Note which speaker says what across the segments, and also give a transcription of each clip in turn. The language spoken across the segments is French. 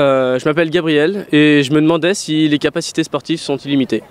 Speaker 1: Euh, je m'appelle Gabriel et je me demandais si les capacités sportives sont illimitées.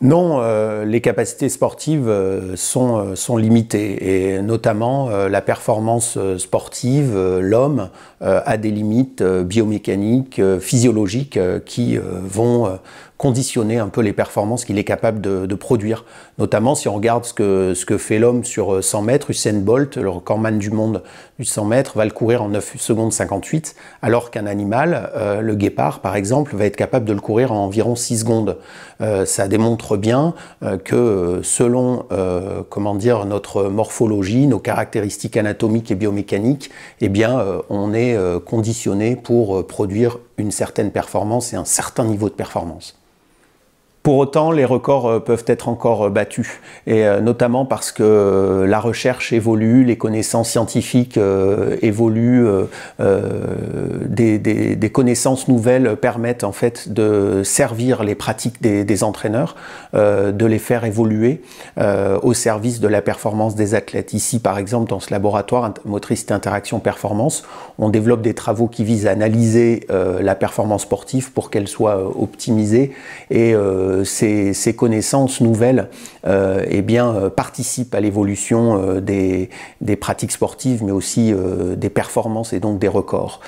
Speaker 2: Non, euh, les capacités sportives euh, sont, sont, limitées et notamment la performance sportive, l'homme a des limites biomécaniques, physiologiques qui vont conditionner un peu les performances qu'il est capable de, produire. Notamment si on regarde ce que, fait l'homme sur 100 mètres, Usain Bolt, le recordman du monde du 100 mètres, va le courir en 9 secondes 58, alors qu'un animal, euh, le guépard par exemple, va être capable de le courir en environ 6 secondes. Euh, ça démontre bien euh, que selon comment dire, notre morphologie, nos caractéristiques anatomiques et biomécaniques, eh bien, on est conditionné pour produire une certaine performance et un certain niveau de performance. Pour autant, les records euh, peuvent être encore euh, battus, et euh, notamment parce que la recherche évolue, les connaissances scientifiques évoluent, des, connaissances nouvelles permettent en fait de servir les pratiques des, entraîneurs, de les faire évoluer au service de la performance des athlètes. Ici, par exemple, dans ce laboratoire motricité interaction performance, on développe des travaux qui visent à analyser la performance sportive pour qu'elle soit optimisée et ces, connaissances nouvelles euh, eh euh, participent à l'évolution euh, des, pratiques sportives, mais aussi des performances et donc des records.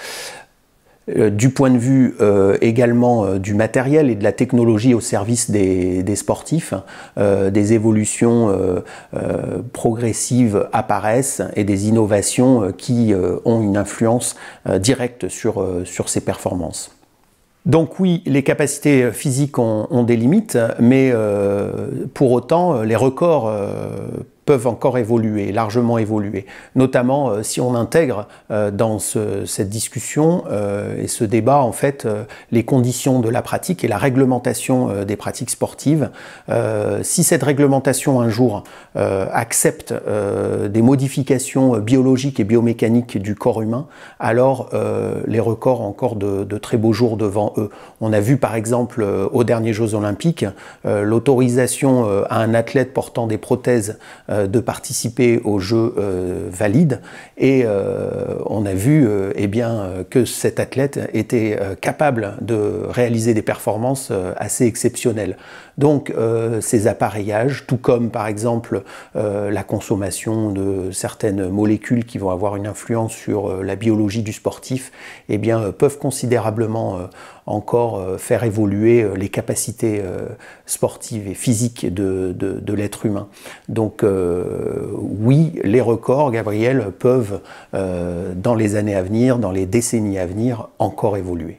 Speaker 2: Du point de vue également du matériel et de la technologie au service des, sportifs, des évolutions progressives apparaissent et des innovations qui ont une influence directe sur ces performances. Donc oui, les capacités physiques ont, des limites, mais euh, pour autant, les records euh, peuvent encore évoluer, largement évoluer. Notamment euh, si on intègre euh, dans cette discussion euh, et ce débat en fait les conditions de la pratique et la réglementation des pratiques sportives. si cette réglementation un jour accepte des modifications biologiques et biomécaniques du corps humain, alors les records ont encore de, de, très beaux jours devant eux. On a vu par exemple aux derniers Jeux olympiques l'autorisation à un athlète portant des prothèses euh, de participer aux Jeux euh, valides et euh, on a vu eh bien, que cet athlète était capable de réaliser des performances assez exceptionnelles. Donc ces appareillages, tout comme par exemple la consommation de certaines molécules qui vont avoir une influence sur la biologie du sportif, eh bien, peuvent considérablement encore faire évoluer les capacités sportives et physiques de, de l'être humain. Donc euh, oui, les records, Gabriel, peuvent, euh, dans les années à venir, dans les décennies à venir, encore évoluer.